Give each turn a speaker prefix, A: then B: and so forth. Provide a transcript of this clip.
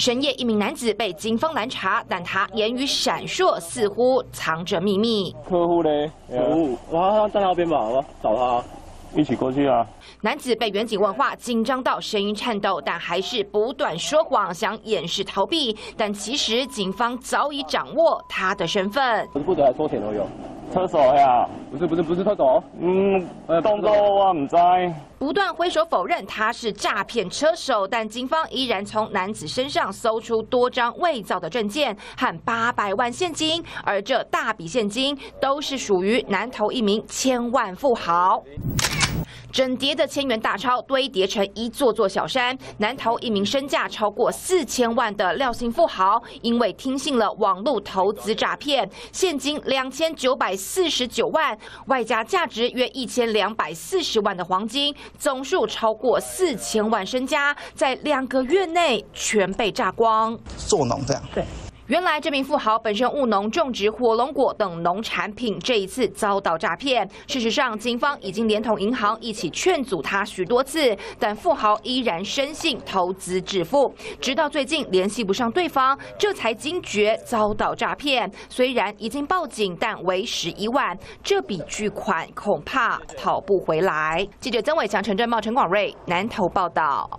A: 深夜，一名男子被警方拦查，但他言语闪烁，似乎藏着秘密。
B: 客户嘞？客户，我好像在那边吧，我找他。一起过去啊！
A: 男子被远警问话，紧张到声音颤抖，但还是不断说谎，想掩饰逃避。但其实警方早已掌握他的身份。
B: 不是负责来收钱都有。车手呀？不是不是不是车手。嗯，动作我唔知。
A: 不断挥手否认他是诈骗车手，但警方依然从男子身上搜出多张伪造的证件和八百万现金，而这大笔现金都是属于南投一名千万富豪。整叠的千元大钞堆叠成一座座小山。南投一名身价超过四千万的廖姓富豪，因为听信了网络投资诈骗，现金两千九百四十九万，外加价值约一千两百四十万的黄金，总数超过四千万身家，在两个月内全被榨光。
C: 做农这样
A: 对。原来这名富豪本身务农，种植火龙果等农产品，这一次遭到诈骗。事实上，警方已经连同银行一起劝阻他许多次，但富豪依然深信投资致富。直到最近联系不上对方，这才惊觉遭到诈骗。虽然已经报警，但为时已晚，这笔巨款恐怕讨不回来。记者曾伟强、陈振茂、陈广瑞南投报道。